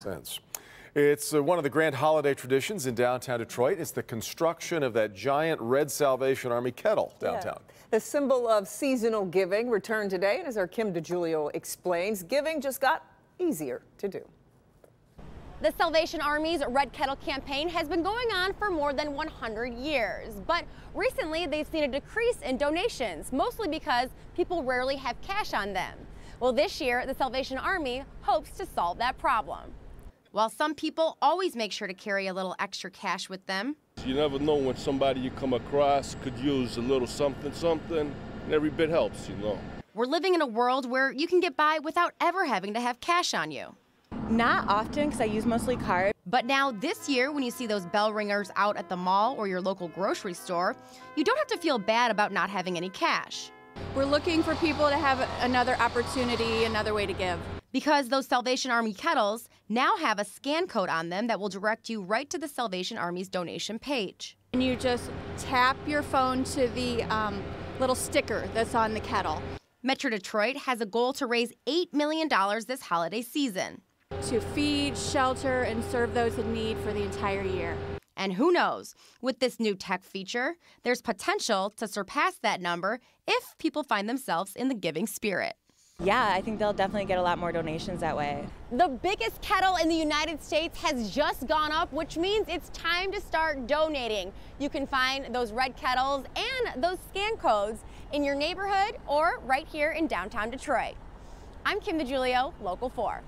Sense. It's uh, one of the grand holiday traditions in downtown Detroit. It's the construction of that giant red Salvation Army kettle downtown. Yeah. The symbol of seasonal giving returned today, and as our Kim DeGiulio explains, giving just got easier to do. The Salvation Army's Red Kettle campaign has been going on for more than 100 years, but recently they've seen a decrease in donations, mostly because people rarely have cash on them. Well, this year, the Salvation Army hopes to solve that problem. While some people always make sure to carry a little extra cash with them, you never know when somebody you come across could use a little something, something, and every bit helps, you know. We're living in a world where you can get by without ever having to have cash on you. Not often because I use mostly card. But now this year, when you see those bell ringers out at the mall or your local grocery store, you don't have to feel bad about not having any cash. We're looking for people to have another opportunity, another way to give. Because those Salvation Army kettles now have a scan code on them that will direct you right to the Salvation Army's donation page. And you just tap your phone to the um, little sticker that's on the kettle. Metro Detroit has a goal to raise $8 million this holiday season. To feed, shelter, and serve those in need for the entire year. And who knows, with this new tech feature, there's potential to surpass that number if people find themselves in the giving spirit. Yeah, I think they'll definitely get a lot more donations that way. The biggest kettle in the United States has just gone up, which means it's time to start donating. You can find those red kettles and those scan codes in your neighborhood or right here in downtown Detroit. I'm Kim DeGiulio, Local 4.